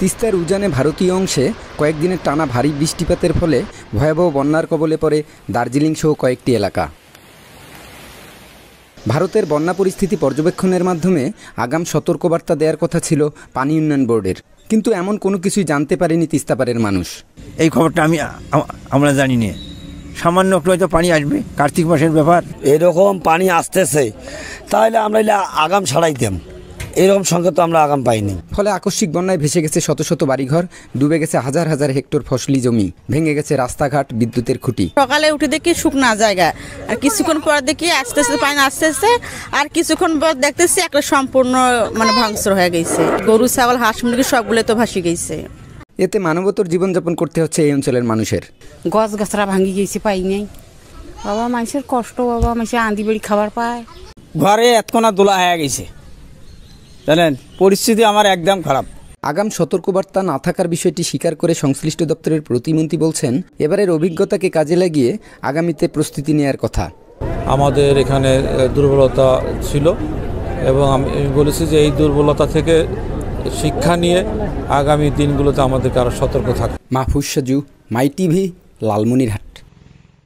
তিস্তার উজানে ভারতীয় অংশে কয়েকদিনের টানা ভারী বৃষ্টিপাতের ফলে ভয়াবহ বন্যার কবলে পড়ে দার্জিলিং সহ কয়েকটি এলাকা। ভারতের বন্যা পরিস্থিতি পর্যবেক্ষণের মাধ্যমে আগাম সতর্কবার্তা দেওয়ার কথা ছিল পানি উন্নয়ন বোর্ডের। কিন্তু এমন কোনো কিছুই জানতে পারেনি তিস্তাপাড়ের মানুষ। এই খবরটা আমি আমরা জানি না। সামান্য একটু হয়তো পানি আসবে কার্তিক মাসের ব্যাপার। এরকম পানি আসতেছে। তাহলে আমরা আগাম ছাড়াইতাম। এরকম সংখ্যা তো আমরা আগাম পাইনি। ফলে আকস্মিক বন্যায় ভেসে গেছে শত শত বাড়িঘর ডুবে গেছে হাজার হাজার হেক্টর ফসলি জমি ভেঙে গেছে রাস্তাঘাট বিদ্যুতের খুঁটি। সকালে উঠে দেখি শুকনা জায়গা আর কিছুক্ষণ পর দেখি আস্তে আস্তে পানি আস্তে আস্তে আর কিছুক্ষণ পর দেখতেছি একটা সম্পূর্ণ মানে ভাঙচুর হয়ে গেছে। গরু ছাগল হাঁস মুরগি সবগুলো তো ভাসি গেছে। এতে মানবতর জীবনযাপন করতে হচ্ছে এই অঞ্চলের মানুষের। গছ গাছরা ভাঙি গেছে পাই নাই। বাবা মানুষের কষ্ট বাবা মানুষের আন্দি বেড়ি খাবার পায়। ঘরে এতক্ষণা দোলা হয়ে গেছে। জানেন পরিস্থিতি আমার একদম খারাপ। আগাম সতর্কবার্তা না থাকার বিষয়টি স্বীকার করে সংশ্লিষ্ট দপ্তরের প্রতিমন্ত্রী বলছেন এবারের অভিজ্ঞতাকে কাজে লাগিয়ে আগামীতে প্রস্তুতি নেয়ার কথা। আমাদের এখানে দুর্বলতা ছিল এবং আমি বলেছি যে এই দুর্বলতা থেকে শিক্ষা নিয়ে আগামী দিনগুলোতে আমাদেরকে আরও সতর্ক থাকতে মাহফুজ সাজু মাই টিভি লালমনিরহাট।